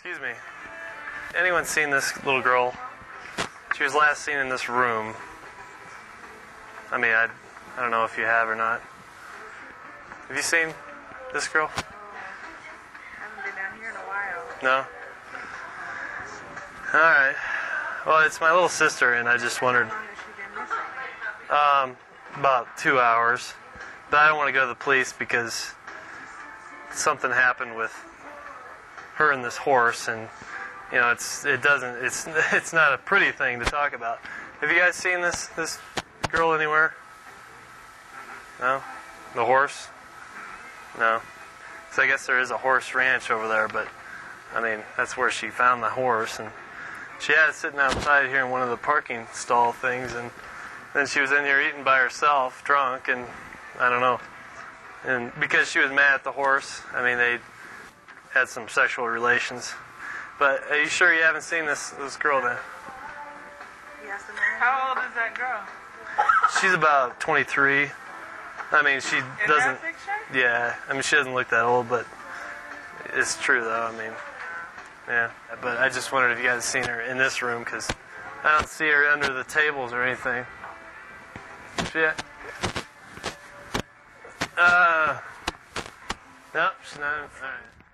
Excuse me. Anyone seen this little girl? She was last seen in this room. I mean, I, I don't know if you have or not. Have you seen this girl? I haven't been down here in a while. No? Alright. Well, it's my little sister, and I just wondered. How long has she been missing? Um, about two hours. But I don't want to go to the police because something happened with her and this horse, and you know, it's it doesn't it's it's not a pretty thing to talk about. Have you guys seen this this girl anywhere? No, the horse. No. So I guess there is a horse ranch over there, but I mean that's where she found the horse, and she had it sitting outside here in one of the parking stall things, and then she was in here eating by herself, drunk, and I don't know. And because she was mad at the horse, I mean, they had some sexual relations. But are you sure you haven't seen this this girl then? You asked the man. How old is that girl? She's about 23. I mean, she In doesn't. Yeah, I mean, she doesn't look that old, but it's true though. I mean, yeah. But I just wondered if you guys seen her in this room because I don't see her under the tables or anything. Yeah. Uh. Nope, she's not. All right.